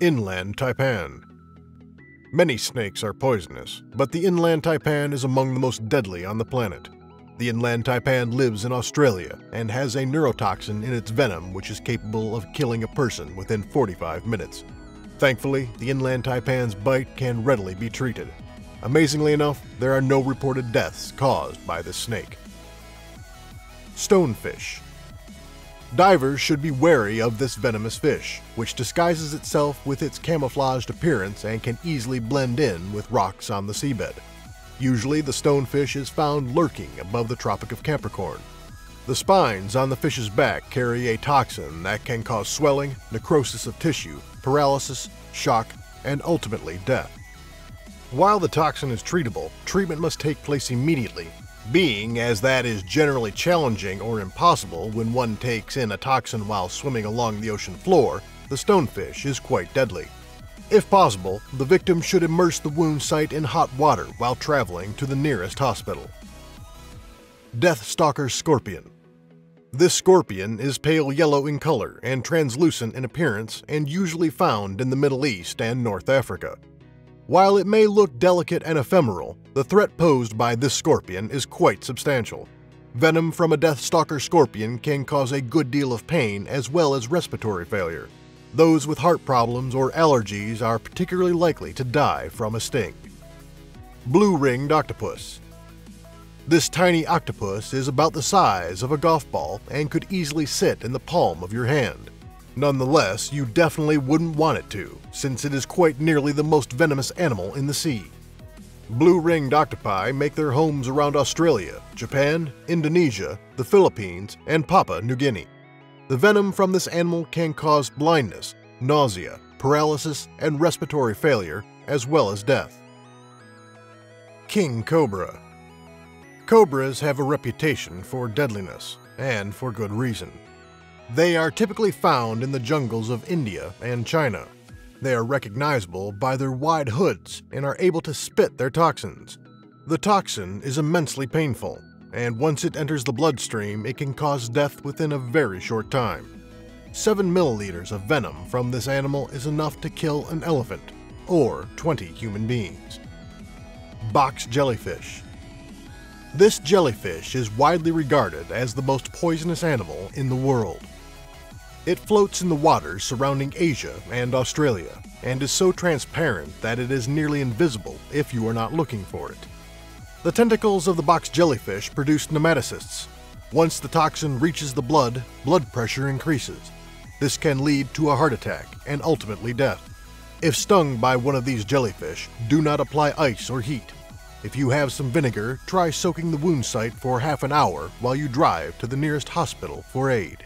Inland taipan. Many snakes are poisonous, but the inland taipan is among the most deadly on the planet. The inland taipan lives in Australia and has a neurotoxin in its venom which is capable of killing a person within 45 minutes. Thankfully, the inland taipan's bite can readily be treated. Amazingly enough, there are no reported deaths caused by this snake. Stonefish Divers should be wary of this venomous fish, which disguises itself with its camouflaged appearance and can easily blend in with rocks on the seabed. Usually the stonefish is found lurking above the Tropic of Capricorn. The spines on the fish's back carry a toxin that can cause swelling, necrosis of tissue, paralysis, shock, and ultimately death. While the toxin is treatable, treatment must take place immediately being as that is generally challenging or impossible when one takes in a toxin while swimming along the ocean floor, the stonefish is quite deadly. If possible, the victim should immerse the wound site in hot water while traveling to the nearest hospital. Death Stalker Scorpion This scorpion is pale yellow in color and translucent in appearance and usually found in the Middle East and North Africa. While it may look delicate and ephemeral, the threat posed by this scorpion is quite substantial. Venom from a Deathstalker scorpion can cause a good deal of pain as well as respiratory failure. Those with heart problems or allergies are particularly likely to die from a sting. Blue-ringed octopus. This tiny octopus is about the size of a golf ball and could easily sit in the palm of your hand. Nonetheless, you definitely wouldn't want it to, since it is quite nearly the most venomous animal in the sea. Blue-ringed octopi make their homes around Australia, Japan, Indonesia, the Philippines, and Papua New Guinea. The venom from this animal can cause blindness, nausea, paralysis, and respiratory failure, as well as death. King Cobra Cobras have a reputation for deadliness, and for good reason. They are typically found in the jungles of India and China. They are recognizable by their wide hoods and are able to spit their toxins. The toxin is immensely painful, and once it enters the bloodstream, it can cause death within a very short time. 7 milliliters of venom from this animal is enough to kill an elephant, or 20 human beings. Box jellyfish. This jellyfish is widely regarded as the most poisonous animal in the world. It floats in the waters surrounding Asia and Australia, and is so transparent that it is nearly invisible if you are not looking for it. The tentacles of the box jellyfish produce nematocysts. Once the toxin reaches the blood, blood pressure increases. This can lead to a heart attack and ultimately death. If stung by one of these jellyfish, do not apply ice or heat. If you have some vinegar, try soaking the wound site for half an hour while you drive to the nearest hospital for aid.